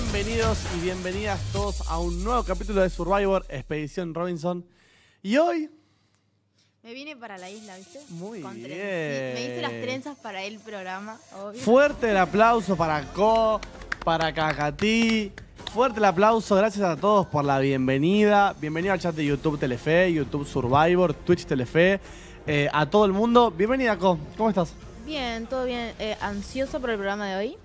Bienvenidos y bienvenidas todos a un nuevo capítulo de Survivor Expedición Robinson. Y hoy, Me vine para la isla, ¿viste? Muy Con bien. me hice las trenzas para el programa, obvio. fuerte el aplauso para Co, para Cacatí. Fuerte el aplauso, gracias a todos por la bienvenida. Bienvenido al chat de YouTube Telefe, YouTube Survivor, Twitch Telefe. eh, a todo el mundo, bienvenida Co, ¿cómo estás? Bien, todo bien. Eh, ansioso por el programa de hoy,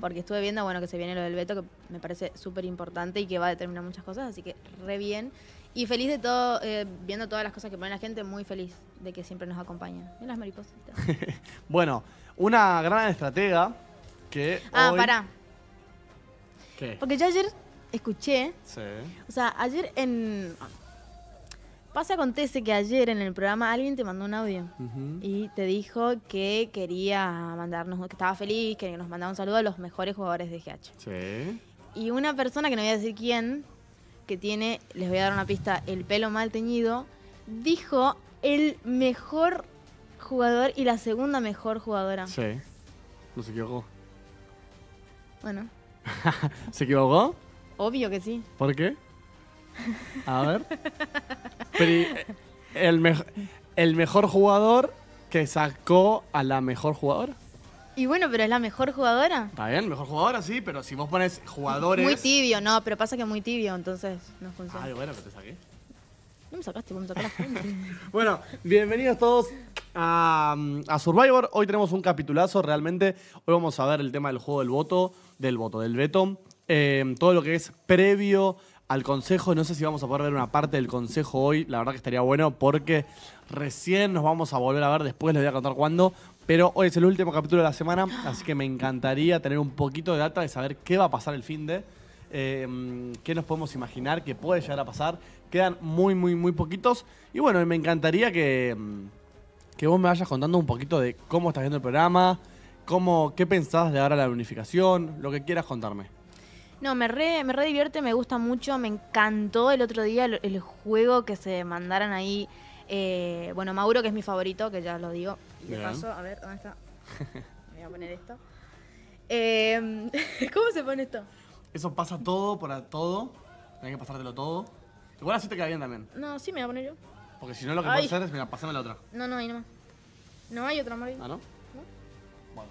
porque estuve viendo, bueno, que se viene lo del veto, que me parece súper importante y que va a determinar muchas cosas, así que re bien. Y feliz de todo, eh, viendo todas las cosas que pone la gente, muy feliz de que siempre nos acompañan. Y las maripositas. Bueno, una gran estratega que ah, hoy... pará. ¿Qué? Porque yo ayer escuché Sí. O sea, ayer en... Pasa acontece que ayer en el programa alguien te mandó un audio y te dijo que quería mandarnos, que estaba feliz, que nos mandaba un saludo a los mejores jugadores de GH. Sí. Y una persona que no voy a decir quién, que tiene, les voy a dar una pista, el pelo mal teñido, dijo el mejor jugador y la segunda mejor jugadora. Sí. No se equivocó. Bueno, ¿Se equivocó? obvio que sí. ¿Por qué? A ver. Eh, el, mej- el mejor jugador que sacó a la mejor jugadora. Y bueno, pero es la mejor jugadora. Está bien, mejor jugadora sí, pero si vos pones jugadores. Muy tibio, no, pero pasa que es muy tibio, entonces no funciona. Ay, bueno, que te saqué. No me sacaste, vos me sacaste. Bueno, bienvenidos todos a, a Survivor. Hoy tenemos un capitulazo realmente. Hoy vamos a ver el tema del juego del voto, del voto, del veto. Eh, todo lo que es previo al consejo. No sé si vamos a poder ver una parte del consejo hoy. La verdad que estaría bueno porque recién nos vamos a volver a ver. Después les voy a contar cuándo. Pero hoy es el último capítulo de la semana. Así que me encantaría tener un poquito de data de saber qué va a pasar el fin de. eh, qué nos podemos imaginar que puede llegar a pasar. Quedan muy, muy, muy poquitos. Y bueno, me encantaría que, mm, que vos me vayas contando un poquito de cómo estás viendo el programa, cómo, qué pensás de ahora la unificación, lo que quieras contarme. No, me re, me re divierte, me gusta mucho, me encantó el otro día el, el juego que se mandaran ahí. eh, bueno, Mauro, que es mi favorito, que ya lo digo. Y de paso, a ver, ¿dónde está? Me voy a poner esto. Eh, ¿Cómo se pone esto? Eso pasa todo por a todo. Tenés que pasártelo todo. Igual así te queda bien también. No, sí, me voy a poner yo. Porque si no, lo que Ay. puedes hacer es, mira, pasame la otra. No, no, ahí nomás. No hay otra, Mauro. ¿Ah, no? Bueno.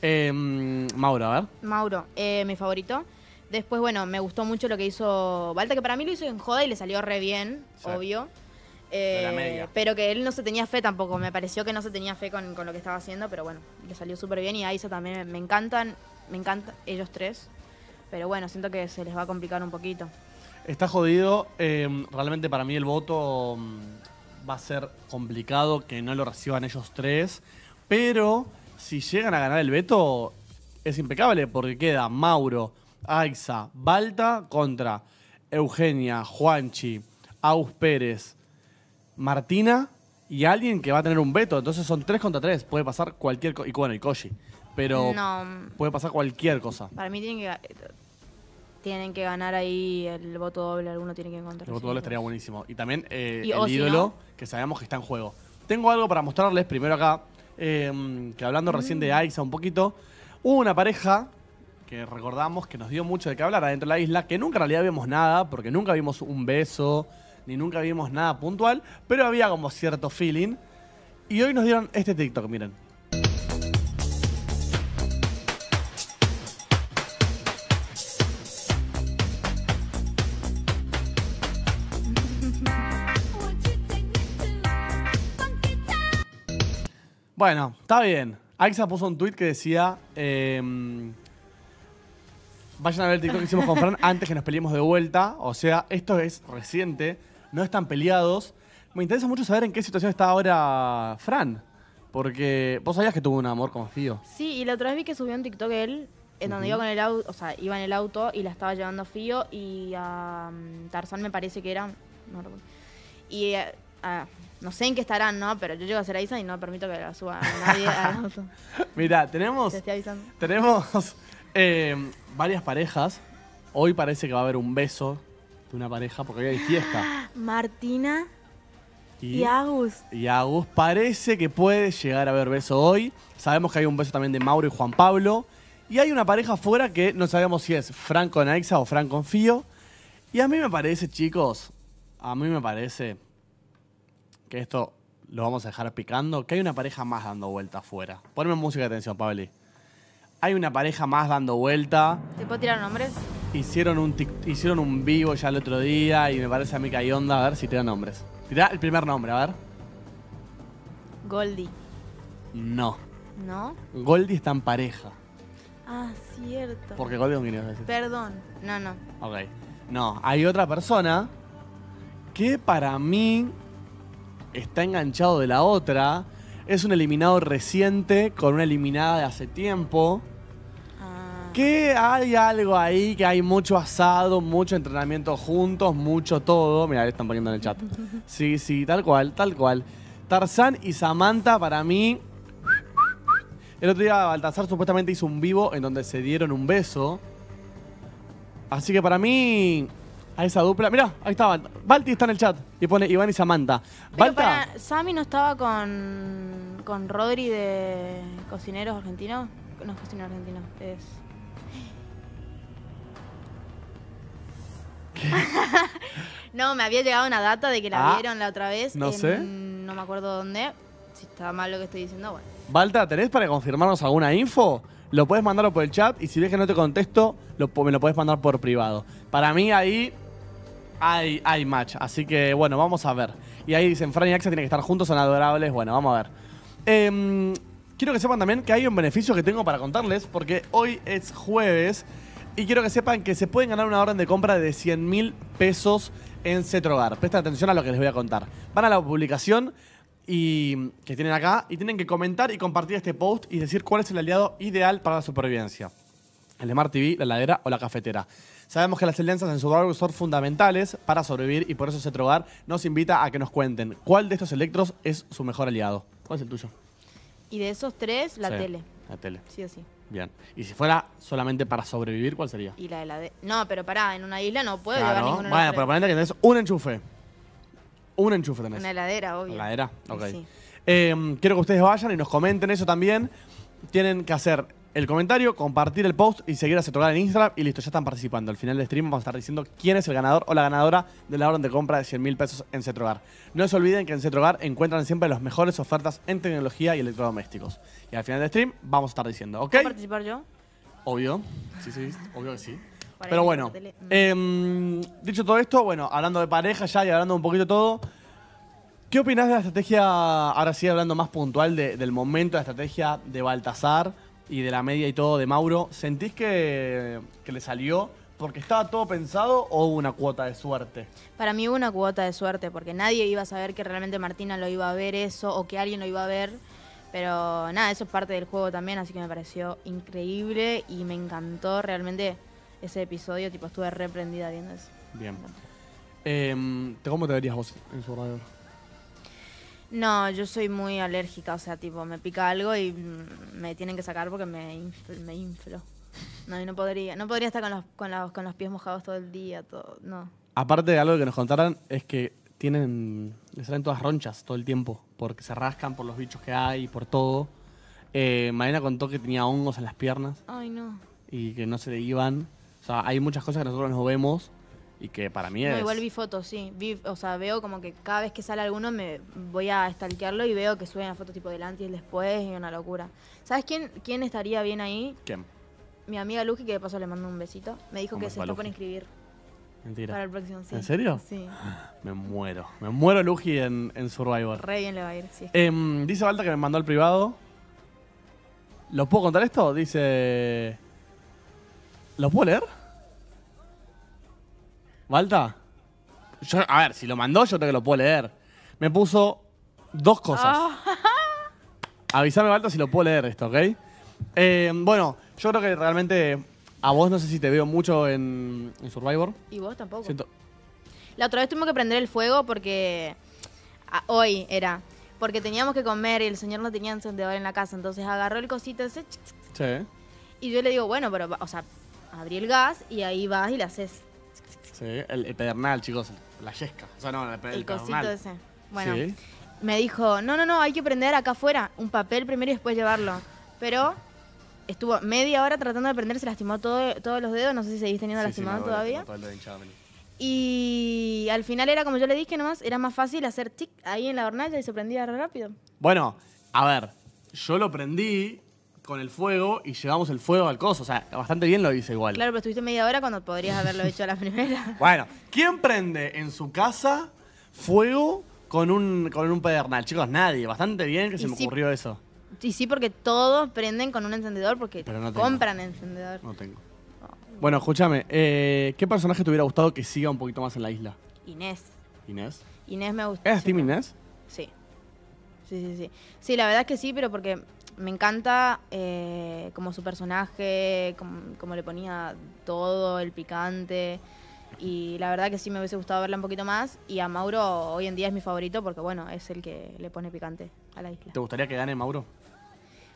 Eh, mm, Mauro, a ver. Mauro, eh, mi favorito. Después, bueno, me gustó mucho lo que hizo Balta, que para mí lo hizo en joda y le salió re bien, Sí. obvio. Eh. Pero que él no se tenía fe tampoco. Me pareció que no se tenía fe con, con lo que estaba haciendo, pero bueno, le salió súper bien. Y a Isa también me, me encantan, me encantan ellos tres. Pero bueno, siento que se les va a complicar un poquito. Está jodido. eh, realmente para mí el voto mm, va a ser complicado que no lo reciban ellos tres. Pero si llegan a ganar el veto, es impecable porque queda Mauro, Aixa, Balta contra Eugenia, Juanchi, Aus Pérez, Martina y alguien que va a tener un veto. Entonces son tres contra tres. Puede pasar cualquier cosa. Y bueno, y Koji. Pero No, puede pasar cualquier cosa. para mí tienen que, tienen que ganar ahí el voto doble. Alguno tiene que encontrar. El voto doble estaría buenísimo. Y también eh, Y- el si ídolo, no- que sabemos que está en juego. Tengo algo para mostrarles primero acá, eh, que hablando recién Mm. de Aixa un poquito, hubo una pareja que recordamos que nos dio mucho de qué hablar adentro de la isla, que nunca en realidad vimos nada, porque nunca vimos un beso, ni nunca vimos nada puntual, pero había como cierto feeling. Y hoy nos dieron este TikTok, miren. Bueno, está bien. Aixa puso un tweet que decía. em, vayan a ver el TikTok que hicimos con Fran antes que nos peleemos de vuelta. O sea, esto es reciente. No están peleados. Me interesa mucho saber en qué situación está ahora Fran. Porque vos sabías que tuvo un amor con Fío. Sí, y la otra vez vi que subió un TikTok él, en donde iba con el auto, o sea, iba en el auto y la estaba llevando a Fío y a mm, Tarzán me parece que era, no recuerdo. Y eh, ah, no sé en qué estarán, ¿no? Pero yo llego a ser Aiza y no permito que la suba a nadie al auto. Mira, tenemos, Te estoy avisando. tenemos eh, varias parejas. Hoy parece que va a haber un beso de una pareja porque hoy hay fiesta. Martina Y, y Agus. y Agus parece que puede llegar a haber beso hoy. Sabemos que hay un beso también de Mauro y Juan Pablo. Y hay una pareja afuera que no sabemos si es Fran con Aixa o Fran con Fío. Y a mí me parece, chicos, a mí me parece que esto lo vamos a dejar picando, que hay una pareja más dando vuelta afuera. Ponme música de atención, Pabli. Hay una pareja más dando vuelta. ¿Te puedo tirar nombres? Hicieron un, tic- hicieron un vivo ya el otro día y me parece a mí que hay onda. A ver si te dan nombres. Tirá el primer nombre, a ver. Goldie. No. ¿No? Goldie está en pareja. Ah, cierto. Porque Goldie con quién ibas a decir. Perdón. No, no. Ok. No, hay otra persona que para mí está enganchado de la otra. Es un eliminado reciente con una eliminada de hace tiempo. Que hay algo ahí, que hay mucho asado, mucho entrenamiento juntos, mucho todo. Mira, ahí están poniendo en el chat. Sí, sí, tal cual, tal cual. Tarzán y Samantha para mí. El otro día Baltasar supuestamente hizo un vivo en donde se dieron un beso. Así que para mí, a esa dupla. Mirá, ahí está. Balt- Balti está en el chat y pone Iván y Samantha. Pero Balta. para, ¿Sammy no estaba con, con Rodri de Cocineros Argentinos? No es Cocinero Argentino, es... no, me había llegado una data de que la Ah, vieron la otra vez. no en- sé. No me acuerdo dónde. Si está mal lo que estoy diciendo, bueno. Balta, ¿tenés para confirmarnos alguna info? Lo puedes mandarlo por el chat y si ves que no te contesto, lo, me lo puedes mandar por privado. Para mí ahí hay, hay match, así que bueno, vamos a ver. Y ahí dicen, Fran y Axa tienen que estar juntos, son adorables. Bueno, vamos a ver. Em, quiero que sepan también que hay un beneficio que tengo para contarles, porque hoy es jueves y quiero que sepan que se pueden ganar una orden de compra de 100 mil pesos en Cetrogar. Presten atención a lo que les voy a contar. Van a la publicación y, que tienen acá y tienen que comentar y compartir este post y decir cuál es el aliado ideal para la supervivencia. El Smart TV, la heladera o la cafetera. Sabemos que las alianzas en Survivor son fundamentales para sobrevivir y por eso Cetrogar nos invita a que nos cuenten cuál de estos electros es su mejor aliado. ¿Cuál es el tuyo? Y de esos tres, la Sí, tele, La tele. sí o sí. Bien. Y si fuera solamente para sobrevivir, ¿cuál sería? Y la de la de... No, pero pará, en una isla no puedo Claro. llevar de los Bueno, pero ponete que tenés un enchufe. Un enchufe tenés. Una heladera, obvio. ¿Heladera? Ok. Sí. Eh, quiero que ustedes vayan y nos comenten eso también. Tienen que hacer el comentario, compartir el post y seguir a Cetrogar en Instagram y listo, ya están participando. Al final del stream vamos a estar diciendo quién es el ganador o la ganadora de la orden de compra de 100 mil pesos en Cetrogar. No se olviden que en Cetrogar encuentran siempre las mejores ofertas en tecnología y electrodomésticos. Y al final del stream vamos a estar diciendo, ¿ok? ¿Puedo participar yo? Obvio. Sí, sí, obvio que sí. Pero bueno, em, dicho todo esto, bueno, hablando de pareja ya y hablando un poquito de todo, ¿qué opinas de la estrategia, ahora sí hablando más puntual de- del momento de la estrategia de Baltasar y de la media y todo de Mauro? ¿Sentís que, que le salió porque estaba todo pensado o hubo una cuota de suerte? Para mí hubo una cuota de suerte, porque nadie iba a saber que realmente Martina lo iba a ver eso o que alguien lo iba a ver. Pero nada, eso es parte del juego también, así que me pareció increíble y me encantó realmente ese episodio. Tipo, estuve reprendida viendo eso. Bien. Em, ¿Cómo te verías vos en Survivor? No, yo soy muy alérgica, o sea, tipo, me pica algo y mm, me tienen que sacar porque me, inf- me inflo. No, y no podría, no podría estar con los, con, los, con los pies mojados todo el día, todo, no. Aparte de algo que nos contaran, es que tienen. Les salen todas ronchas todo el tiempo. Porque se rascan por los bichos que hay, por todo. Eh, Marina contó que tenía hongos en las piernas Ay, no. y que no se le iban. O sea, hay muchas cosas que nosotros no vemos y que para mí es. No, igual vi fotos, sí. Vi, o sea, veo como que cada vez que sale alguno me voy a stalkearlo y veo que suben las fotos tipo del antes y el después y una locura. ¿Sabes quién, quién estaría bien ahí? ¿Quién? Mi amiga Luji, que de paso le mando un besito. Me dijo ¿Cómo que se está por Luji? inscribir Mentira. para el próximo. sí. ¿En serio? Sí. Me muero. Me muero, Luigi, en, en Survivor. Re bien le va a ir. Sí, es Em, dice Balta que me mandó al privado. ¿Lo puedo contar esto? Dice. ¿Lo puedo leer? ¿Balta? Yo, a ver, si lo mandó, yo creo que lo puedo leer. Me puso dos cosas. Ah. Avisame, Balta, si lo puedo leer esto, ¿ok? Eh, bueno, yo creo que realmente a vos no sé si te veo mucho en, en Survivor. Y vos tampoco. Siento, La otra vez tuvimos que prender el fuego porque. ah, hoy era. Porque teníamos que comer y el señor no tenía encendedor en la casa. Entonces agarró el cosito ese. sí, Y yo le digo, bueno, pero. O sea, abrí el gas y ahí vas y le haces sí. El, el pedernal, chicos. La yesca. O sea, no, el, el, el cosito pedernal. ese. Bueno, Sí. me dijo, no, no, no, hay que prender acá afuera un papel primero y después llevarlo. Pero estuvo media hora tratando de aprender, se lastimó todo, todos los dedos, no sé si seguís teniendo Sí, lastimado todavía. todo hinchado. Y al final era como yo le dije nomás, era más fácil hacer tic ahí en la hornalla y se prendía re rápido. Bueno, a ver, yo lo prendí con el fuego y llevamos el fuego al coso. O sea, bastante bien lo hice igual. Claro, pero estuviste media hora cuando podrías haberlo hecho a la primera. Bueno, ¿quién prende en su casa fuego con un, con un pedernal? Chicos, nadie. Bastante bien que se me sí. ocurrió eso. Y sí, porque todos prenden con un encendedor porque no compran encendedor. No tengo. Bueno, escúchame. eh, ¿Qué personaje te hubiera gustado que siga un poquito más en la isla? Inés. ¿Inés? Inés me gusta. ¿Eras Team Inés? Sí. Sí, sí, sí. Sí, la verdad es que sí, pero porque me encanta eh, como su personaje, como, como le ponía todo, el picante. Y la verdad que sí me hubiese gustado verla un poquito más. Y a Mauro hoy en día es mi favorito porque, bueno, es el que le pone picante a la isla. ¿Te gustaría que gane Mauro?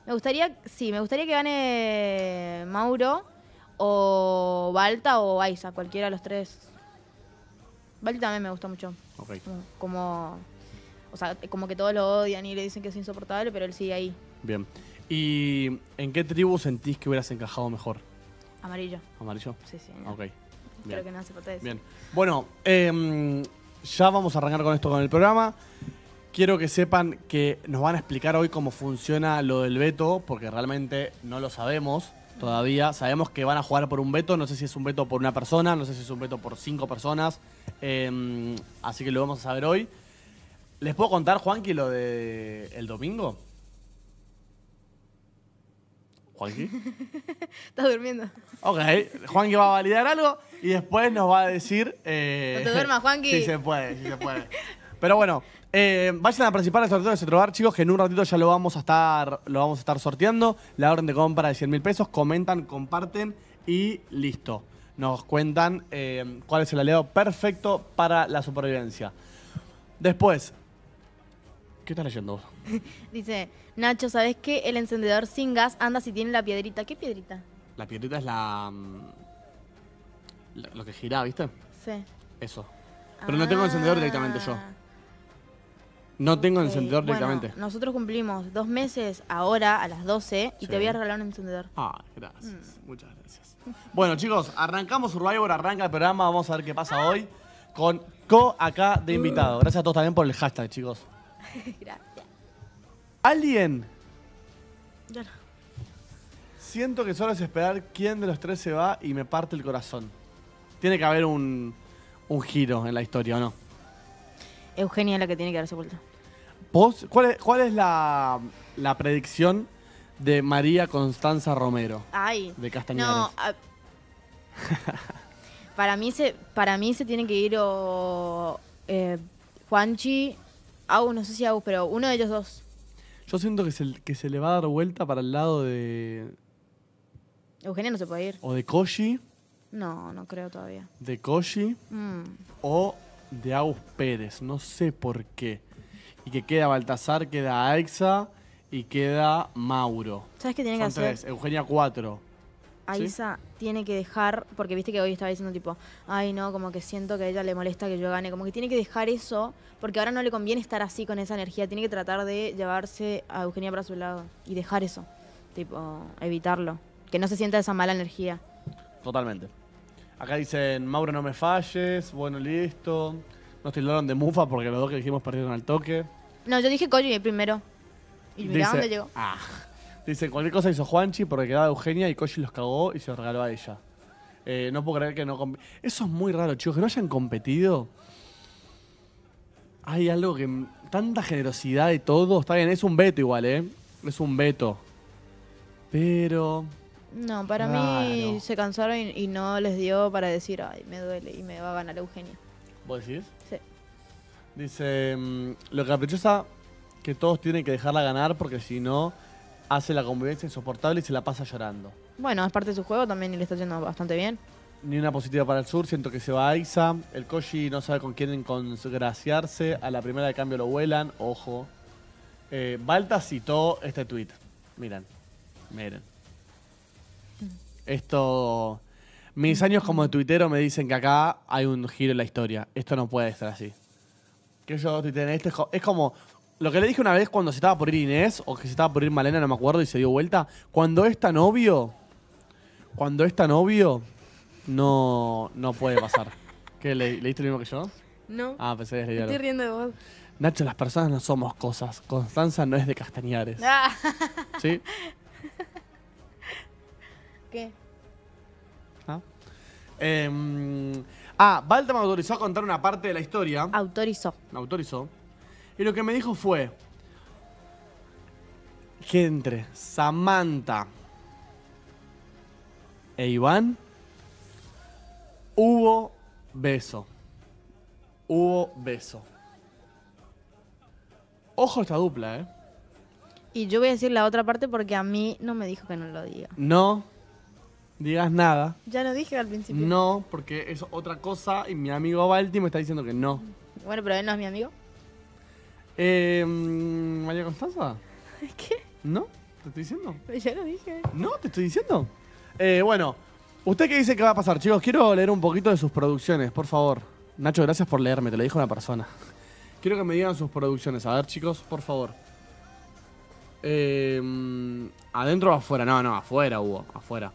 Me gustaría, sí, me gustaría que gane Mauro o Balta o Aiza, cualquiera de los tres. Balta también me gusta mucho. Ok. Como, como- o sea, como que todos lo odian y le dicen que es insoportable, pero él sigue ahí, Bien. ¿Y en qué tribu sentís que hubieras encajado mejor? amarillo. ¿Amarillo? Sí, sí. no. Ok. Creo Bien. que no hace falta decir. Bien. Bueno, em, ya vamos a arrancar con esto con el programa. Quiero que sepan que nos van a explicar hoy cómo funciona lo del veto, porque realmente no lo sabemos todavía. Sabemos que van a jugar por un veto, no sé si es un veto por una persona, no sé si es un veto por cinco personas. Em, así que lo vamos a saber hoy. ¿Les puedo contar, Juanqui, lo de el domingo? ¿Juanqui? Estás durmiendo. Ok, Juanqui va a validar algo y después nos va a decir. eh, No te duermas, Juanqui. Sí se puede, sí se puede. Pero bueno, eh, vayan a participar del sorteo de Cetrobar, chicos, que en un ratito ya lo vamos a estar, lo vamos a estar sorteando. La orden de compra de 100 mil pesos. Comentan, comparten y listo. Nos cuentan eh, cuál es el aliado perfecto para la supervivencia. Después. ¿Qué estás leyendo vos? Dice, Nacho, ¿sabes qué? El encendedor sin gas anda si tiene la piedrita. ¿Qué piedrita? La piedrita es la. mm, la- lo que gira, ¿viste? Sí. Eso. Pero no tengo encendedor directamente yo. Ah, No tengo encendedor Bueno, directamente. nosotros cumplimos dos meses ahora a las 12 y Sí. te voy a regalar un encendedor. Ah, gracias. Mm. Muchas gracias. Bueno, chicos, arrancamos Survivor, arranca el programa. Vamos a ver qué pasa hoy con Co acá de invitado. Gracias a todos también por el hashtag, chicos. Gracias. ¿Alguien? Yo no. Siento que solo es esperar quién de los tres se va y me parte el corazón. Tiene que haber un, un giro en la historia, ¿o no? Eugenia es la que tiene que darse vuelta. ¿Vos? ¿Cuál es, cuál es la, la predicción de María Constanza Romero? Ay. De Castañares. No, a- para mí se para mí se tiene que ir o eh, Juanchi, Agus, no sé si Agus, pero uno de ellos dos. Yo siento que se, que se le va a dar vuelta para el lado de. Eugenia no se puede ir. O de Koji, No, no creo todavía. de Koji, Mm. o de Agus Pérez. No sé por qué. Y que queda Baltasar, queda Aixa y queda Mauro. ¿Sabes qué tiene que hacer? tres. Eugenia cuatro. Aiza tiene que dejar, porque viste que hoy estaba diciendo tipo, ay no, como que siento que a ella le molesta que yo gane, como que tiene que dejar eso, porque ahora no le conviene estar así con esa energía, tiene que tratar de llevarse a Eugenia para su lado y dejar eso, tipo, evitarlo, que no se sienta esa mala energía. Totalmente. Acá dicen, Mauro, no me falles. Bueno, listo. Nos tildaron de mufa porque los dos que dijimos perdieron al toque. No, yo dije Koji primero. Y mirá Dice- dónde llegó. Ah. Dice, cualquier cosa hizo Juanchi porque quedaba Eugenia y Koji los cagó y se los regaló a ella. Eh, no puedo creer que no... Eso es muy raro, chicos, que no hayan competido. Hay algo que... Tanta generosidad y todo. Está bien, es un veto igual, ¿eh? Es un veto. Pero... No, para mí se cansaron y, y no les dio para decir, ay, me duele y me va a ganar Eugenia. ¿Vos decís? Sí. Dice, mm, lo caprichosa que todos tienen que dejarla ganar porque si no hace la convivencia insoportable y se la pasa llorando. Bueno, es parte de su juego también y le está yendo bastante bien. Ni una positiva para el sur, siento que se va Aiza. El Koji no sabe con quién congraciarse. A la primera de cambio lo vuelan, ojo. Eh, Balta citó este tweet. Miren, miren. Esto. Mis años como tuitero me dicen que acá hay un giro en la historia. Esto no puede estar así. Que yo tuiteen esto es co- es como Lo que le dije una vez cuando se estaba por ir Inés, o que se estaba por ir Malena, no me acuerdo, y se dio vuelta. Cuando es tan obvio, cuando es tan obvio, no, no puede pasar. ¿Qué, le, ¿Leíste lo mismo que yo? No. Ah, pensé que Estoy riendo de vos. Nacho, las personas no somos cosas. Constanza no es de Castañares. Ah. ¿Sí? ¿Qué? ¿Ah? Em, ah, autorizó a contar una parte de la historia. Autorizó. Autorizó. Y lo que me dijo fue que entre Samantha e Iván hubo beso. Hubo beso. Ojo a esta dupla, ¿eh? Y yo voy a decir la otra parte porque a mí no me dijo que no lo diga. No digas nada. Ya lo dije al principio. No, porque es otra cosa y mi amigo Balti me está diciendo que no. Bueno, pero él no es mi amigo. Eh, mm, ¿María Constanza? ¿Qué? ¿No? ¿Te estoy diciendo? Ya lo dije. ¿No? ¿Te estoy diciendo? Eh, bueno, ¿usted qué dice que va a pasar, chicos? Quiero leer un poquito de sus producciones, por favor. Nacho, gracias por leerme, te lo dijo una persona. Quiero que me digan sus producciones. A ver, chicos, por favor. Eh, mm, ¿Adentro o afuera? No, no, afuera hubo, afuera.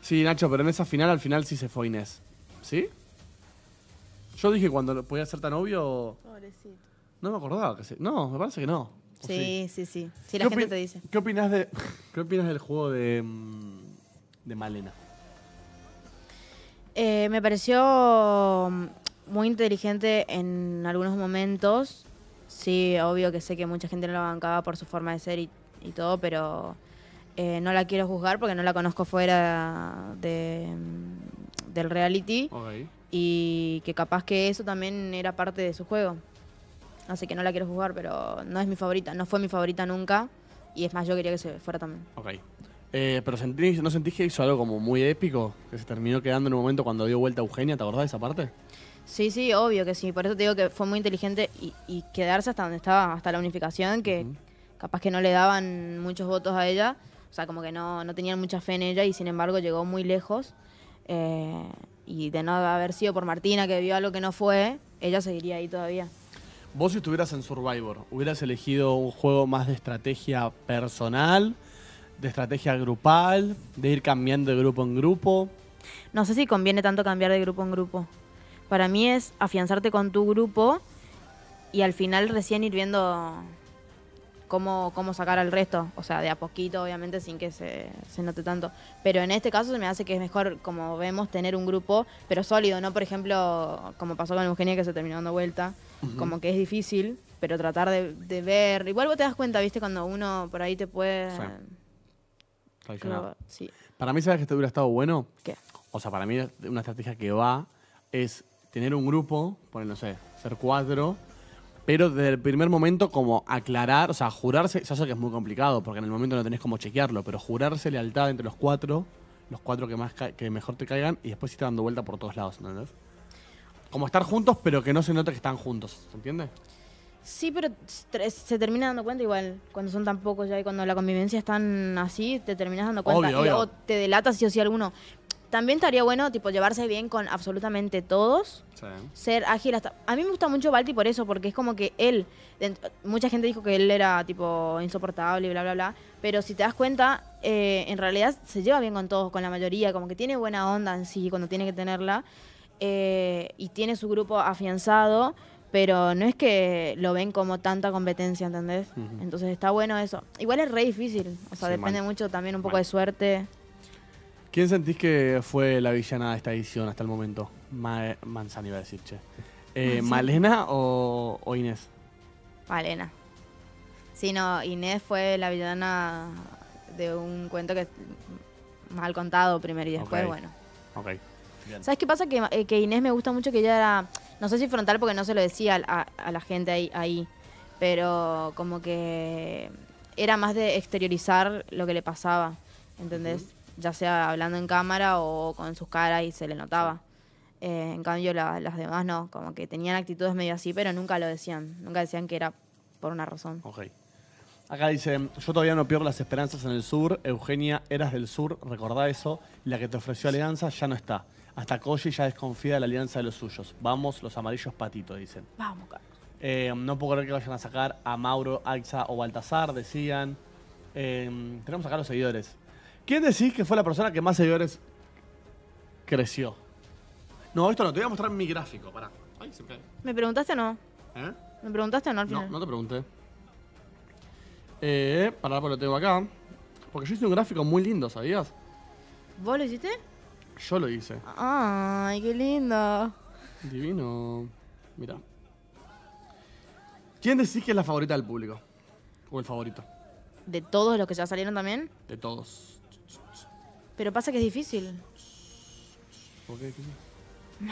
Sí, Nacho, pero en esa final, al final sí se fue Inés. ¿Sí? Yo dije cuando lo- podía ser tan obvio. Pobrecito. No me acordaba que sí. No, me parece que no. ¿O Sí, sí, sí. Sí, la ¿Qué gente opi- te dice. ¿Qué opinas de qué opinas del juego de mm, de Malena? Eh, me pareció mm, muy inteligente en algunos momentos. Sí, obvio que sé que mucha gente no la bancaba por su forma de ser y, y todo, pero eh, no la quiero juzgar porque no la conozco fuera de, mm, del reality Ok. y que capaz que eso también era parte de su juego. Así que no la quiero juzgar, pero no es mi favorita, no fue mi favorita nunca y es más, yo quería que se fuera también. Ok. Eh, pero sentí- ¿no sentís que hizo algo como muy épico? Que se terminó quedando en un momento cuando dio vuelta a Eugenia, ¿te acordás de esa parte? Sí, sí, obvio que sí. Por eso te digo que fue muy inteligente y, y quedarse hasta donde estaba, hasta la unificación, que capaz que no le daban muchos votos a ella. O sea, como que no, no tenían mucha fe en ella y sin embargo llegó muy lejos. Eh, y de no haber sido por Martina, que vio algo que no fue, ella seguiría ahí todavía. Vos si estuvieras en Survivor, ¿hubieras elegido un juego más de estrategia personal, de estrategia grupal, de ir cambiando de grupo en grupo? No sé si conviene tanto cambiar de grupo en grupo. Para mí es afianzarte con tu grupo y al final recién ir viendo cómo, cómo sacar al resto. O sea, de a poquito, obviamente, sin que se, se note tanto. Pero en este caso se me hace que es mejor, como vemos, tener un grupo, pero sólido, ¿no? Por ejemplo, como pasó con Eugenia, que se terminó dando vuelta. Como que es difícil, pero tratar de, de ver. Igual vos te das cuenta, ¿viste? Cuando uno por ahí te puede. Sí. Sí. Para mí, ¿sabes que te hubiera estado bueno? ¿Qué? O sea, para mí una estrategia que va es tener un grupo, poner, no sé, ser cuatro, pero desde el primer momento como aclarar, o sea, jurarse, ya sé que es muy complicado, porque en el momento no tenés como chequearlo, pero jurarse lealtad entre los cuatro, los cuatro que más ca- que mejor te caigan, y después irte dando vuelta por todos lados, ¿entendés? Como estar juntos, pero que no se note que están juntos, ¿se entiende? Sí, pero se termina dando cuenta igual cuando son tan pocos ya y cuando la convivencia es tan así, te terminas dando cuenta Obvio, y obvio. luego te delatas sí o sí alguno. También estaría bueno, tipo, llevarse bien con absolutamente todos, Sí. ser ágil hasta... A mí me gusta mucho Balti por eso, porque es como que él... Mucha gente dijo que él era, tipo, insoportable y bla, bla, bla. Pero si te das cuenta, eh, en realidad se lleva bien con todos, con la mayoría. Como que tiene buena onda en sí cuando tiene que tenerla. eh, y tiene su grupo afianzado, pero no es que lo ven como tanta competencia, ¿entendés? Entonces está bueno eso. Igual es re difícil, o sea, Sí, depende mucho también un poco de suerte. ¿Quién sentís que fue la villana de esta edición hasta el momento? Ma- Manzana iba a decir, che. Eh. ¿Malena o, o Inés? Malena. Sí, no, Inés fue la villana de un cuento que mal contado primero y después, bueno. Ok. Bien. ¿Sabes qué pasa? Que, eh, que Inés me gusta mucho que ella era, no sé si frontal porque no se lo decía a, a la gente ahí, ahí, pero como que era más de exteriorizar lo que le pasaba, ¿entendés? Ya sea hablando en cámara o con sus caras y se le notaba. Eh, en cambio, la- las demás no, como que tenían actitudes medio así, pero nunca lo decían, nunca decían que era por una razón. Ok. Acá dice, yo todavía no pierdo las esperanzas en el sur. Eugenia, eras del sur, recordá eso. La que te ofreció alianza ya no está. Hasta Koji ya desconfía de la alianza de los suyos. Vamos, los amarillos patitos, dicen. Vamos, Carlos. Eh, no puedo creer que vayan a sacar a Mauro, Aixa o Baltasar, decían. Eh, tenemos acá los seguidores. ¿Quién decís que fue la persona que más seguidores creció? No, esto no, te voy a mostrar mi gráfico, pará. Ay, se me cae. ¿Me preguntaste o no? ¿Eh? ¿Me preguntaste o no al No, final? no te pregunté. Eh, pará, porque lo tengo acá. Porque yo hice un gráfico muy lindo, ¿sabías? ¿Vos lo hiciste? Yo lo hice. Ay, qué lindo. Divino. Mira. ¿Quién decís que es la favorita del público? O el favorito. ¿De todos los que ya salieron también? De todos. Pero pasa que es difícil. ¿Por qué? ¿Qué?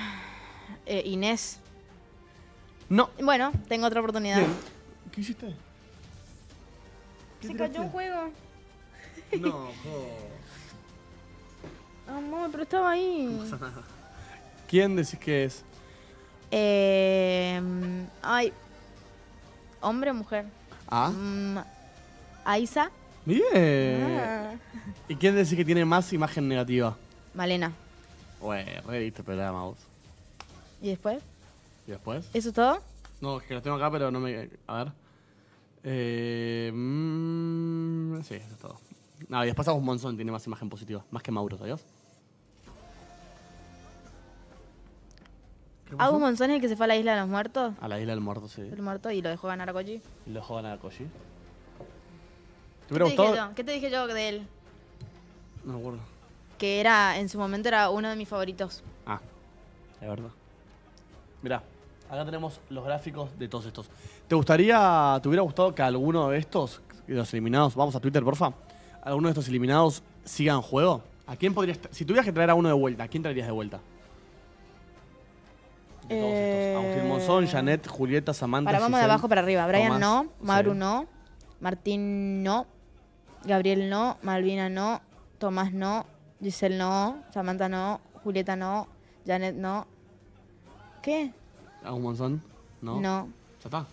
Eh, Inés. No. Bueno, tengo otra oportunidad. Bien. ¿Qué hiciste? ¿Qué Se tiraste? cayó un juego. No, jo. Amor, pero estaba ahí. ¿Quién decís que es? Eh, ay. ¿Hombre o mujer? Ah. Mm, Aiza. Bien. Ah. ¿Y quién decís que tiene más imagen negativa? Malena. Güey, re diste programa vos. ¿Y después? ¿Y después? ¿Eso es todo? No, es que los tengo acá, pero no me. A ver. Eh, mm, sí, eso es todo. No, y después Agus Monzón tiene más imagen positiva. Más que Mauro, ¿sabías? Agus Monzón es el que se fue a la isla de los muertos. A la isla del muerto, sí. El muerto y lo dejó ganar a Koji. Y lo dejó ganar a Koji. ¿Te ¿Qué hubiera te, dije gustado? yo? ¿Qué te dije yo de él? No me acuerdo. Que era, en su momento era uno de mis favoritos. Ah, es verdad. Mirá, acá tenemos los gráficos de todos estos. ¿Te gustaría, te hubiera gustado que alguno de estos, de los eliminados, vamos a Twitter, porfa, alguno de estos eliminados sigan juego? ¿A quién podrías, si tuvieras que traer a uno de vuelta, ¿a quién traerías de vuelta? De todos Eh, estos. Agustín Monzón, Janet, Julieta, Samantha, Para vamos de abajo para arriba. Brian Tomás, no, Maru sí. no, Martín no, Gabriel no, Malvina no, Tomás no, Giselle no, Samantha no, Julieta no, Janet no. ¿Qué? Agus Monzón, ¿no? No. Ya está.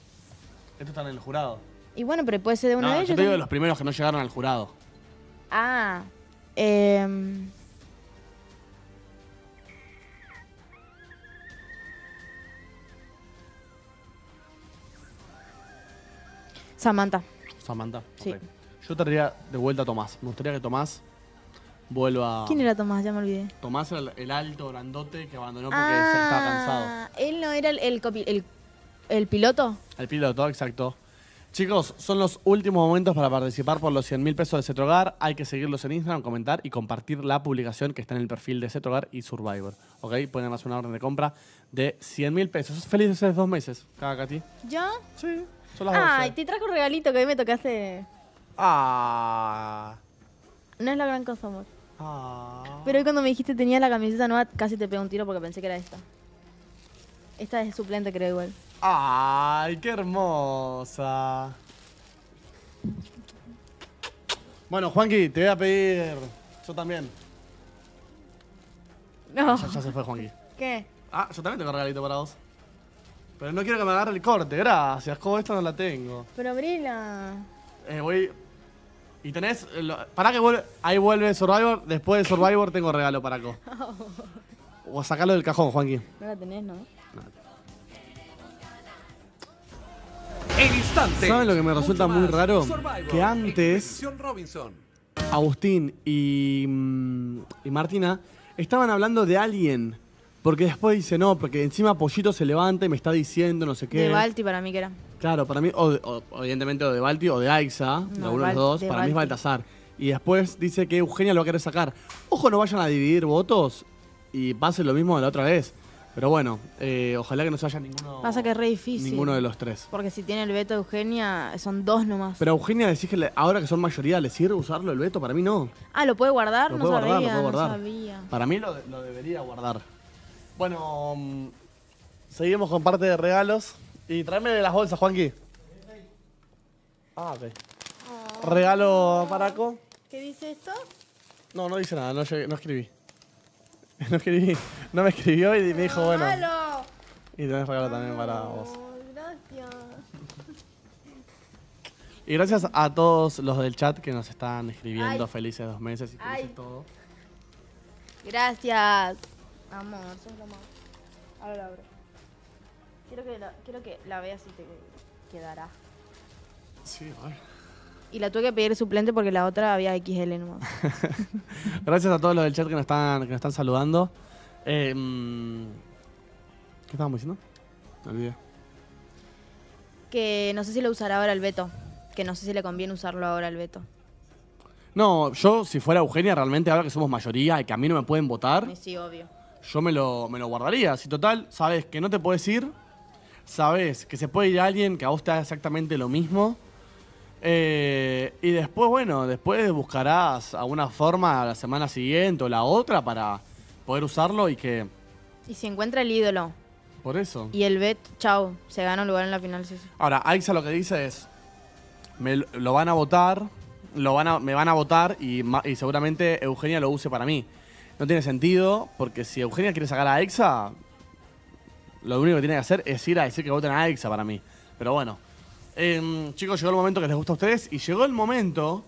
Estos están en el jurado. Y bueno, pero puede ser de uno no, de yo ellos. te digo de los primeros que no llegaron al jurado. Ah. em, Samantha. Samantha. Sí. ok. Yo traería de vuelta a Tomás. Me gustaría que Tomás vuelva. ¿Quién era Tomás? Ya me olvidé. Tomás era el, el alto, grandote que abandonó porque se estaba cansado. Ah, Él no era el, el, copi- el- el piloto. El piloto, exacto. Chicos, son los últimos momentos para participar por los 100 mil pesos de Cetrogar. Hay que seguirlos en Instagram, comentar y compartir la publicación que está en el perfil de Cetrogar y Survivor. ¿Ok? Pueden hacer una orden de compra de 100 mil pesos. ¿Sos feliz de hace dos meses, cada Katy? ¿Yo? Sí, son las Ay, 12. te trajo un regalito que hoy me tocaste. Ah. No es la gran cosa, amor. Ah. Pero hoy cuando me dijiste tenía la camiseta nueva, casi te pegué un tiro porque pensé que era esta. Esta es suplente, creo igual. ¡Ay, qué hermosa! Bueno, Juanqui, te voy a pedir. Yo también. No. Ya, ya se fue, Juanqui. ¿Qué? Ah, yo también tengo un regalito para vos. Pero no quiero que me agarre el corte, gracias. Como esta no la tengo. Pero abrila. Eh, voy. Y tenés. eh, lo- Pará que vuelve. Ahí vuelve Survivor. Después de Survivor tengo regalo para Co. O sacalo del cajón, Juanqui. No la tenés, ¿no? El instante. ¿Saben lo que me resulta muy raro? Survivor, Que antes-. Agustín y, mm, y Martina estaban hablando de alguien. Porque después dice, no, porque encima Pollito se levanta y me está diciendo no sé qué. De Balti para mí que era. Claro, para mí, o, o- evidentemente o de Balti o de Aixa, de No, alguno de los dos, de para mí es. Baltasar. Y después dice que Eugenia lo va a querer sacar. Ojo, no vayan a dividir votos y pase lo mismo de la otra vez. Pero bueno, eh, ojalá que no se vaya ninguno, Pasa que es re difícil. ninguno de los tres. Porque si tiene el veto de Eugenia, son dos nomás. Pero Eugenia decís que le- ahora que son mayoría, ¿le sirve usarlo el veto? Para mí no. ah, ¿lo puede guardar? Lo no puede sabía, guardar, lo puede no guardar. sabía. Para mí lo, lo debería guardar. Bueno, mm, seguimos con parte de regalos. Y tráeme las bolsas, Juanqui. Ah, ok. Regalo para Co. ¿Qué dice esto? No, no dice nada, no, llegué- no escribí. No escribí. No me escribió y me dijo, bueno. ¡Halo! Y tenés regalo también para vos. gracias. Y gracias a todos los del chat que nos están escribiendo. Ay. Felices dos meses y felices Ay. todo. Gracias. Amor, sos lo más. Ahora lo abro. Quiero que la, quiero que la veas y te quedará. Sí, ver. Y la tuve que pedir suplente porque la otra había XL nomás. Gracias a todos los del chat que nos están, que nos están saludando. Eh, mm, ¿Qué estábamos diciendo? Me olvidé. que no sé si lo usará ahora el Beto. Que no sé si le conviene usarlo ahora el Beto. No, yo si fuera Eugenia, realmente ahora que somos mayoría y que a mí no me pueden votar, sí, obvio. yo me lo, me lo guardaría. Si total, sabes que no te puedes ir, sabes que se puede ir alguien que a vos te haga exactamente lo mismo. eh, y después, bueno, después buscarás alguna forma la semana siguiente o la otra para poder usarlo y que... Y si encuentra el ídolo Por eso. y el Bet, chau, se gana un lugar en la final. Sí, sí. Ahora, Aixa lo que dice es, me lo- van a votar, lo van a, me van a votar y, y seguramente Eugenia lo use para mí. No tiene sentido, porque si Eugenia quiere sacar a Aixa, lo único que tiene que hacer es ir a decir que voten a Aixa para mí. Pero bueno, Em, chicos, llegó el momento que les gusta a ustedes y llegó el momento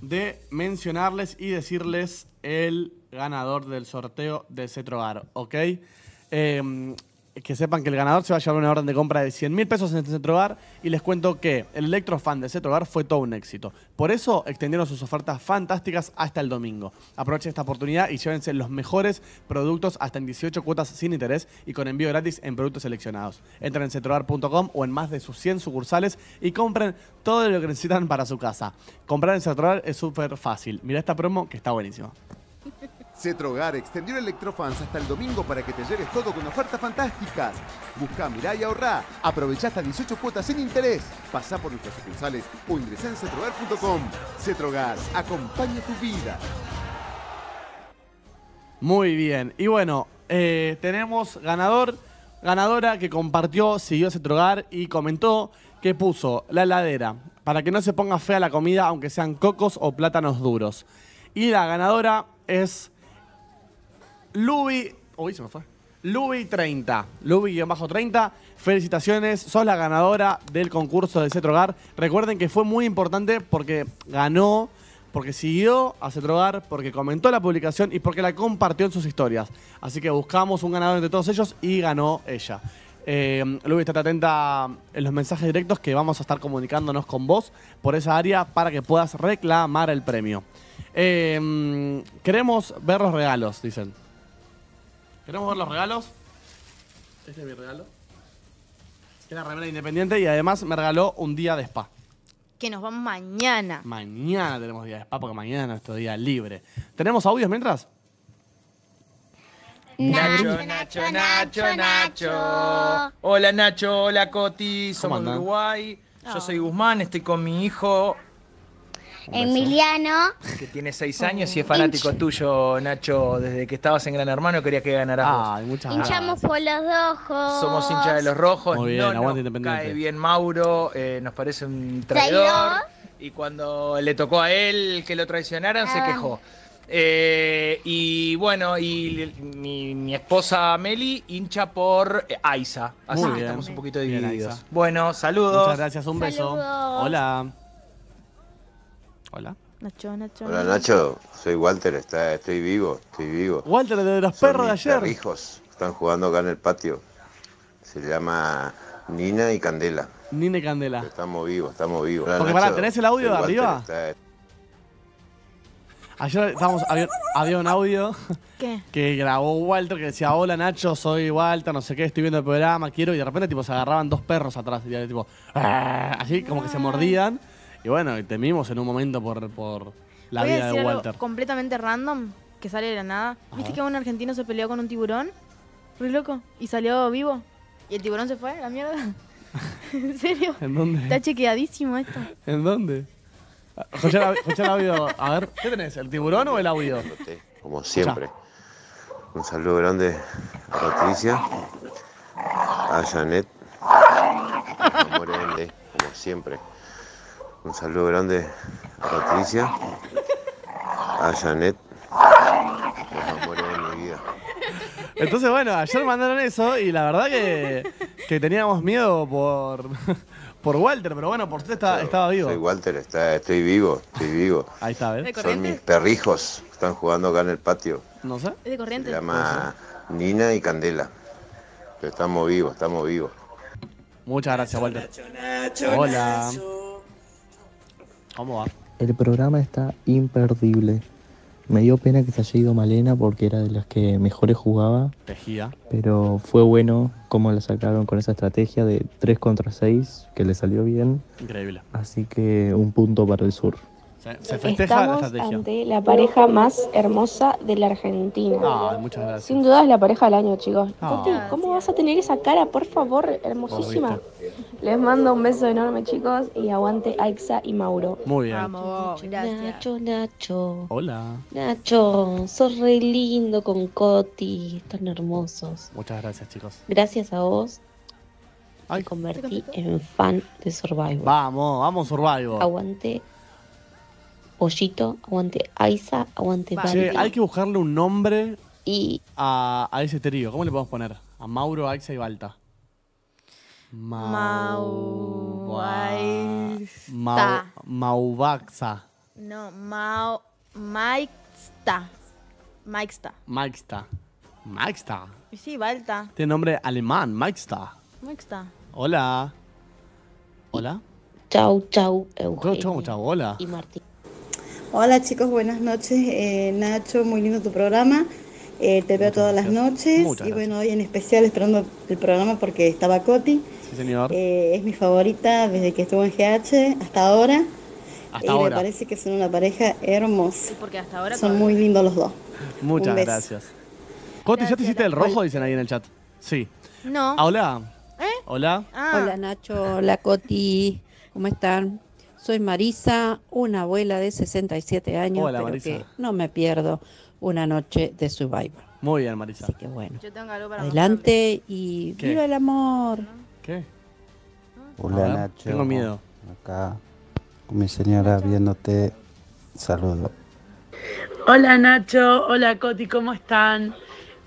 de mencionarles y decirles el ganador del sorteo de Cetrogar, ¿ok? Em, que sepan que el ganador se va a llevar una orden de compra de 100 mil pesos en este Cetrogar y les cuento que el Electrofan de Cetrogar fue todo un éxito. Por eso extendieron sus ofertas fantásticas hasta el domingo. Aprovechen esta oportunidad y llévense los mejores productos hasta en 18 cuotas sin interés y con envío gratis en productos seleccionados. Entren en cetrogar.com o en más de sus 100 sucursales y compren todo lo que necesitan para su casa. Comprar en Cetrogar es súper fácil. Mira esta promo que está buenísima. Cetrogar extendió el Electrofans hasta el domingo para que te lleves todo con ofertas fantásticas. Busca, mirá y ahorrá. Aprovecha hasta 18 cuotas sin interés. Pasá por nuestras sucursales o ingresá en cetrogar.com. Cetrogar, acompaña tu vida. Muy bien. Y bueno, eh, tenemos ganador, ganadora que compartió, siguió ese trogar y comentó que puso la heladera para que no se ponga fea la comida, aunque sean cocos o plátanos duros. Y la ganadora es Lubi. Uy, se me fue. Lubi 30. Lubi-30. Felicitaciones, sos la ganadora del concurso de Cetrogar. Recuerden que fue muy importante porque ganó, porque siguió a Cetrogar, porque comentó la publicación y porque la compartió en sus historias. Así que buscamos un ganador entre todos ellos y ganó ella. Eh, Lubi, estate atenta en los mensajes directos que vamos a estar comunicándonos con vos por esa área para que puedas reclamar el premio. Eh, queremos ver los regalos, dicen. ¿Queremos ver los regalos? Este es mi regalo. Es la remera independiente y además me regaló un día de spa. Que nos vamos mañana. Mañana tenemos día de spa porque mañana es nuestro día libre. ¿Tenemos audios mientras? Nacho, Nacho, Nacho, Nacho. Hola Nacho, hola Coti, somos de? Uruguay. Yo soy Guzmán, estoy con mi hijo Emiliano, que tiene seis años y es fanático tuyo, Nacho. Desde que estabas en Gran Hermano quería que ganaras vos. Ay, muchas hinchamos gracias. por los ojos. Somos hinchas de los rojos. Muy bien, no aguante Independiente. cae bien Mauro, eh, nos parece un traidor. Traidor. Y cuando le tocó a él que lo traicionaran, se Ah. quejó. Eh, y bueno, y mi, mi esposa Meli hincha por eh, Aiza. Así Muy que bien. estamos un poquito divididos. Bueno, saludos. Muchas gracias, un beso. Hola. Hola. Nacho, Nacho. Hola Nacho, soy Walter, está, estoy vivo, estoy vivo. Walter de los Son perros de mis ayer. perrijos, están jugando acá en el patio. Se llama Nina y Candela. Nine Candela. Estamos vivos, estamos vivos. Hola, Porque, Nacho, pará, ¿tenés el audio de Walter, arriba? está- Ayer estábamos, había, había un audio ¿Qué? que grabó Walter que decía, hola Nacho, soy Walter, no sé qué, estoy viendo el programa, quiero, y de repente tipo se agarraban dos perros atrás, y era, tipo, "Ah", así como que se mordían. Y bueno, y temimos en un momento por, por la Voy a vida decir de algo Walter. completamente random que sale de la nada. ¿Viste que un argentino se peleó con un tiburón? Muy loco. Y salió vivo. Y el tiburón se fue, a la mierda. ¿En serio? ¿En dónde? Está chequeadísimo esto. ¿En dónde? Escuchá el, audio. A ver, ¿qué tenés? ¿El tiburón o el audio? Como siempre. Un saludo grande a Patricia, a Janet, a Morende, como siempre. Un saludo grande a Patricia, a Janet, los amores de mi vida. Entonces, bueno, ayer mandaron eso y la verdad que, que teníamos miedo por, por Walter, pero bueno, por suerte está- estaba vivo. Soy Walter, está, estoy vivo, estoy vivo. Ahí está, ¿De ¿ves? Son mis perrijos, están jugando acá en el patio. No sé. ¿Es de Se llama Nina y Candela. Pero estamos vivos, estamos vivos. Muchas gracias, Walter. Hola. ¿Cómo va? El programa está imperdible. Me dio pena que se haya ido Malena porque era de las que mejores jugaba, Tejía. pero fue bueno cómo la sacaron con esa estrategia de 3 contra 6, que le salió bien. Increíble. Así que un punto para el sur. Se, se festeja la Estamos estrategia. ante la pareja más hermosa de la Argentina. Ah, muchas gracias. Sin duda es la pareja del año, chicos. Ah. ¿cómo vas a tener esa cara? Por favor, hermosísima. Les mando un beso enorme, chicos, y aguante Aixa y Mauro. Muy bien. Vamos, gracias. Nacho, Nacho. Hola. Nacho, sos re lindo con Coti, tan hermosos. Muchas gracias, chicos. Gracias a vos Ay. me convertí en fan de Survivor. Vamos, vamos Survivor. Aguante Pollito, aguante Aiza, aguante Che, hay que buscarle un nombre Y a, a ese trío. ¿Cómo le podemos poner? A Mauro, Aixa y Balta. Mau- Mau-. Maubaxa. No, Mao. Maiksta. Maiksta. Maxta. Maxta. Y sí, Balta. Tiene nombre alemán, Maxta. Maiksta. Hola. Hola. chau, chau, Eugenio. chau, chau, hola. Y Martín. Hola chicos, buenas noches. Eh, Nacho, muy lindo tu programa. Eh, te veo Muchas todas las noches. Muchas y bueno, hoy en especial esperando el programa porque estaba Coti. Sí, señor. Eh, es mi favorita desde que estuvo en GH hasta ahora. Hasta y ahora. me parece que son una pareja hermosa. Sí, porque hasta ahora. Son muy lindos los dos. Muchas gracias. Coti, ¿ya te hiciste el rojo? Dicen ahí en el chat. Sí. No. Ah, hola. ¿Eh? Hola. Ah, Hola Nacho, hola Coti, ¿cómo están? Soy Marisa, una abuela de 67 años, Hola, pero Marisa. que no me pierdo una noche de Survivor. Muy bien, Marisa. Así que bueno, yo tengo algo para adelante y ¿Qué? viva el amor. ¿Qué? Hola Nacho. Tengo miedo. Acá con mi señora viéndote. Saludo. Hola Nacho, hola Coti, ¿cómo están?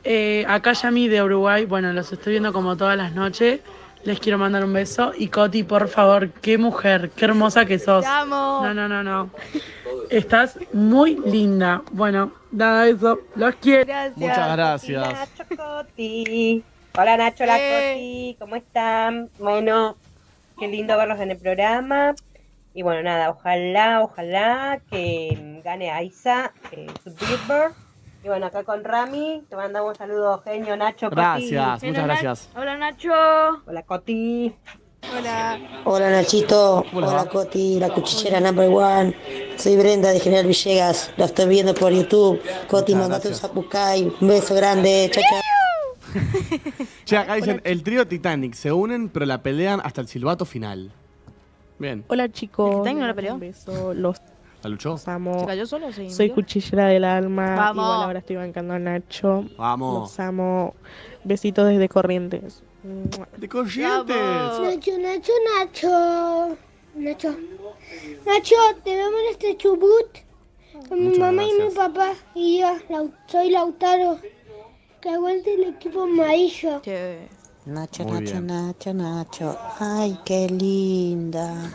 Eh, acá Yami de Uruguay, bueno, los estoy viendo como todas las noches. Les quiero mandar un beso. Y Coti, por favor, qué mujer, qué hermosa que sos. Te amo. No, no, no, no. Estás muy linda. Bueno, nada, eso. Los quiero. Gracias. Muchas gracias. Nacho Coti. Hola Nacho, hola Eh. Coti, ¿cómo están? Bueno, qué lindo verlos en el programa. Y bueno, nada, ojalá, ojalá que gane Aiza, eh, su Billboard. Y bueno, acá con Rami, te mandamos un saludo, genio, Nacho. Gracias, muchas gracias. Hola, Nacho. Hola, Coti. Hola. Hola Nachito, Hola. hola Coti, la cuchillera number one. Soy Brenda de General Villegas, la estoy viendo por YouTube. Coti, mandate un gracias. zapucay, un beso grande, chao chao. Che, acá dicen, el trío Titanic se unen, pero la pelean hasta el silbato final. Bien. Hola chicos. ¿El Titanic no la un peleó? beso, los ¿La luchó? amo. ¿Se cayó solo se Soy cuchillera del alma. Vamos. Igual ahora estoy bancando a Nacho. Vamos. Los amo. Besitos desde Corrientes. De corrientes. Vamos. Nacho, Nacho, Nacho. Nacho. Nacho, te vemos en este chubut. Con mi mamá y mi papá. Y yo, soy Lautaro. Que aguante el equipo amarillo. Che. Nacho, Muy Nacho, bien. Nacho, Nacho. Ay, qué linda.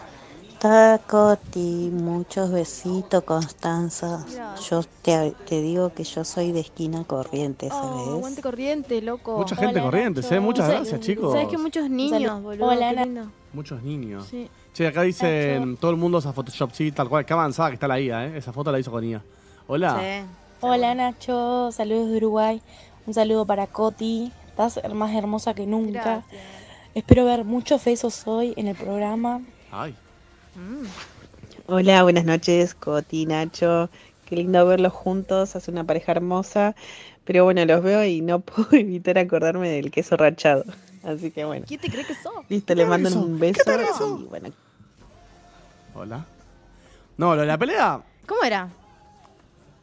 Está Coti, muchos besitos, Constanza. Yo te, te digo que yo soy de esquina corriente, Oh, ¿sabes? aguante corriente, loco. Mucha gente Hola, corrientes, Nacho. ¿eh? Muchas ¿Sabes- gracias, chicos. ¿Sabes que muchos niños, boludo? Hola, Qué Ana. lindo. Muchos niños. Sí. Che, acá dicen, todo el mundo usa Photoshop, sí, tal cual. Qué avanzada que está la IA, ¿eh? Esa foto la hizo con IA. Hola. Sí. Hola Nacho, saludos de Uruguay. Un saludo para Coti. Estás más hermosa que nunca. Gracias. Espero ver muchos besos hoy en el programa. Ay. Mm. Hola, buenas noches, Coti, Nacho. Qué lindo verlos juntos, hace una pareja hermosa. Pero bueno, los veo y no puedo evitar acordarme del queso rachado. Así que bueno, ¿Quién te cree que sos? listo, le mando eso? un ¿Qué beso. te crees eso? Y bueno, Hola. No, lo de la pelea. ¿Cómo era?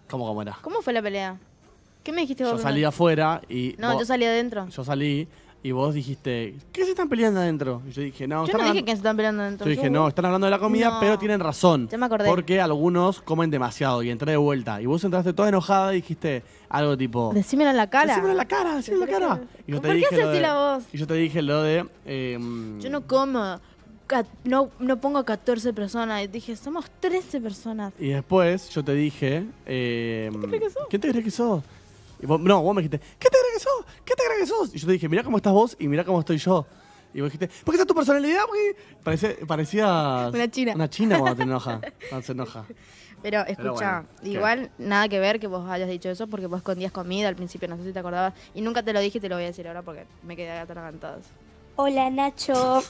¿Cómo, cómo era? ¿Cómo fue la pelea? ¿Qué me dijiste vos? Yo primero? salí afuera y. No, vos- yo salí adentro. Yo salí y vos dijiste, ¿qué se están peleando adentro? Y yo dije, no, Yo están no dije hablando- que se están peleando adentro. Yo dije, no, están hablando de la comida, No. pero tienen razón. Ya me acordé. Porque algunos comen demasiado y entré de vuelta. Y vos entraste toda enojada y dijiste algo tipo. Decímelo en la cara. Decímelo en la cara, decímelo en la cara. Y yo te ¿Por qué dije haces así de- la voz? Y yo te dije lo de. em, Yo no como. No, no pongo 14 personas. Y dije, somos 13 personas. Y después yo te dije. Eh, ¿Qué te crees que sos? ¿Quién te crees que sos? Y vos- no, vos me dijiste, ¿qué te crees que sos? ¿Qué te crees que sos? Y yo te dije, mirá cómo estás vos y mirá cómo estoy yo. Y vos dijiste, ¿por qué esa es tu personalidad? Porque parecía, parecías Una china. Una china cuando te enoja. Cuando se enoja. Pero escucha, bueno, ¿qué? igual nada que ver que vos hayas dicho eso porque vos escondías comida al principio, no sé si te acordabas. Y nunca te lo dije y te lo voy a decir ahora porque me quedé atragantada. Hola Nacho.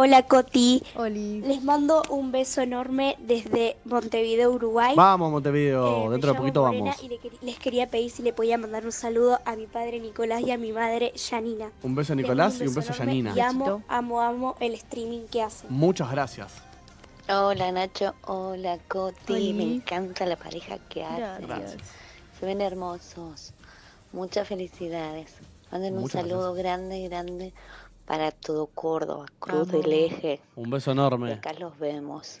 Hola Coti. Oli. Les mando un beso enorme desde Montevideo, Uruguay. Vamos, Montevideo. Eh, Dentro de poquito Morena vamos. Y le les quería pedir si le podía mandar un saludo a mi padre Nicolás y a mi madre Janina. Un beso a Nicolás mando y un beso a Janina. Y amo, amo, amo el streaming que hacen. Muchas gracias. Hola Nacho, hola Coti, Oli. me encanta la pareja que hacen. Gracias. Se ven hermosos. Muchas felicidades. Manden un saludo grande, grande para todo Córdoba, Cruz del. Eje. Un beso Y enorme. acá los vemos.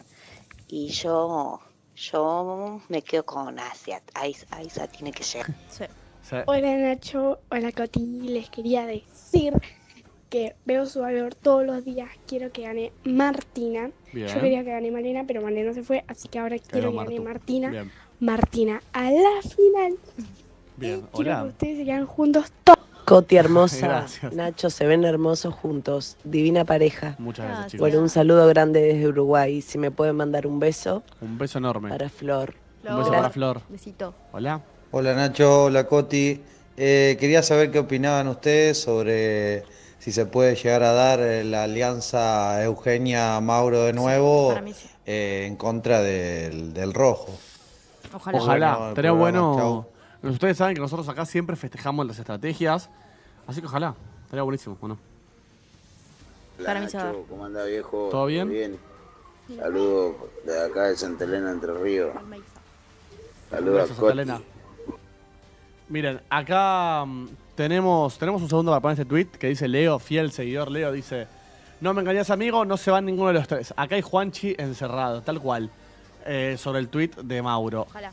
Y yo, yo me quedo con Asia. Aisa, tiene que llegar. Sí. Hola Nacho, hola Coti. Les quería decir que veo su valor todos los días. Quiero que gane Martina. Bien. Yo quería que gane Malena, pero Malena se fue, así que ahora quiero que gane. Martina. Bien. Martina a la final. Bien. Quiero que Hola. ustedes se quedan juntos todos. Coti hermosa, Gracias. Nacho, se ven hermosos juntos, divina pareja. Muchas gracias, chicos. Bueno, un saludo grande desde Uruguay. Si me pueden mandar un beso Un beso enorme. para Flor. Un beso para Flor. Besito. Hola. Hola Nacho, hola Coti. Eh, quería saber qué opinaban ustedes sobre si se puede llegar a dar eh, la alianza Eugenia-Mauro de nuevo sí. eh, en contra del, del rojo. Ojalá. Ojalá. Bueno, Estaría bueno. chau. Ustedes saben que nosotros acá siempre festejamos las estrategias. Así que ojalá. Estaría buenísimo, ¿o no? Para mí se va. ¿Cómo anda viejo? ¿Todo bien? Saludos de acá de Santa Elena, Entre Ríos. Saludos a Santa. Elena. Miren, acá mm, tenemos, tenemos un segundo para poner este tweet que dice Leo, fiel seguidor Leo, dice No me engañas amigo, no se van ninguno de los tres. Acá hay Juanchi encerrado, tal cual. eh, sobre el tweet de Mauro. Ojalá.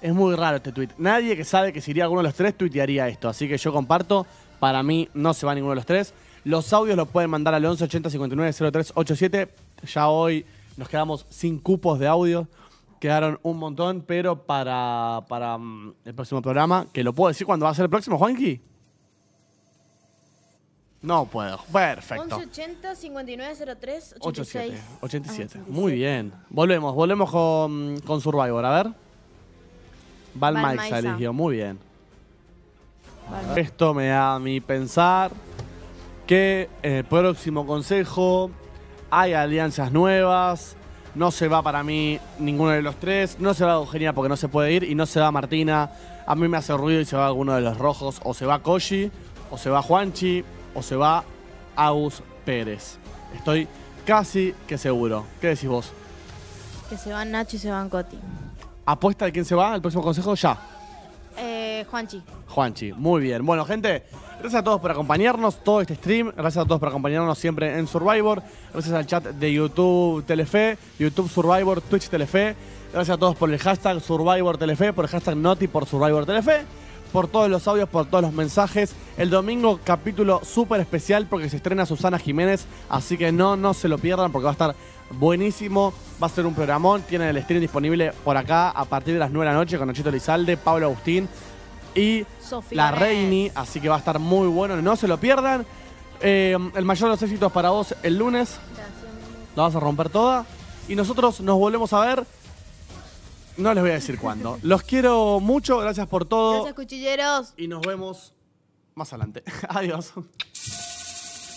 Es muy raro este tweet. Nadie que sabe que si iría alguno de los tres tuitearía esto. Así que yo comparto. Para mí no se va ninguno de los tres. Los audios los pueden mandar al 11 80 59 03 87. Ya hoy nos quedamos sin cupos de audio. Quedaron un montón, pero para, para mm, el próximo programa, que lo puedo decir cuando va a ser el próximo, Juanqui. No puedo. Perfecto. 1180 5903 87. 86. 87. Muy bien. Volvemos, volvemos con, con Survivor. A ver. Val Val Maixa Maiza. eligió. Muy bien. Esto me da a mí pensar que en el próximo consejo hay alianzas nuevas. No se va para mí ninguno de los tres. No se va Eugenia porque no se puede ir. Y no se va Martina. A mí me hace ruido y se va alguno de los rojos. O se va Koji, o se va Juanchi, o se va Agus Pérez. Estoy casi que seguro. ¿Qué decís vos? Que se van Nacho y se van Coti. ¿Apuesta de quién se va al próximo consejo? Ya. Eh, Juanchi. Juanchi, muy bien. Bueno, gente, gracias a todos por acompañarnos todo este stream. Gracias a todos por acompañarnos siempre en Survivor. Gracias al chat de YouTube Telefe, YouTube Survivor, Twitch Telefe. Gracias a todos por el hashtag Survivor Telefe, por el hashtag Noti por Survivor Telefe. Por todos los audios, por todos los mensajes. El domingo, capítulo súper especial porque se estrena Susana Jiménez. Así que no, no se lo pierdan porque va a estar buenísimo. Va a ser un programón. Tienen el stream disponible por acá a partir de las 9 de la noche con Nachito Lizalde, Pablo Agustín y Sofía la. Reini. Así que va a estar muy bueno. No se lo pierdan. Eh, el mayor de los éxitos para vos el lunes. La vas a romper toda. Y nosotros nos volvemos a ver. No les voy a decir cuándo. Los quiero mucho. Gracias por todo. Gracias, cuchilleros. Y nos vemos más adelante. Adiós.